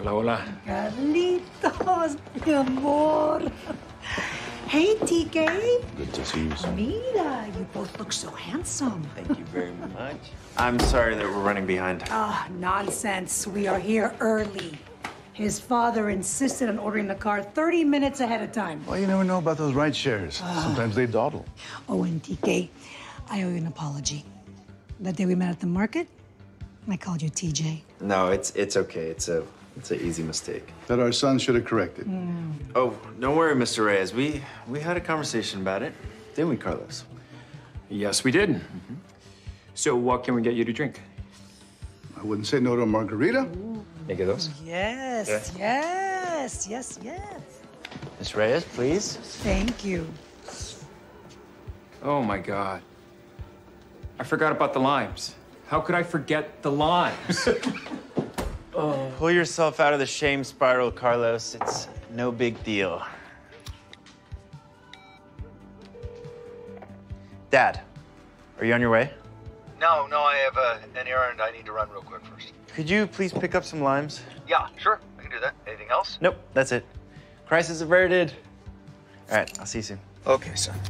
Hola, hola. Carlitos, mi amor. Hey, TK. Good to see you, son. Mira, you both look so handsome. Thank you very much. I'm sorry that we're running behind. Ah, nonsense. We are here early. His father insisted on ordering the car 30 minutes ahead of time. Well, you never know about those ride shares. Sometimes they dawdle. Oh, and TK, I owe you an apology. That day we met at the market, I called you TJ. No, it's it's okay. It's a it's an easy mistake. That our son should have corrected. Hmm. Oh, don't worry, Mr. Reyes. We we had a conversation about it, didn't we, Carlos? Yes, we did. Mm-hmm. So, what can we get you to drink? I wouldn't say no to a margarita. Make it those. Yes, yes, yes, yes. Miss Reyes, please. Thank you. Oh my God. I forgot about the limes. How could I forget the limes? Pull yourself out of the shame spiral, Carlos. It's no big deal. Dad, are you on your way? No, no, I have uh, an errand I need to run real quick first. Could you please pick up some limes? Yeah, sure, I can do that. Anything else? Nope, that's it. Crisis averted. All right, I'll see you soon. Okay, son.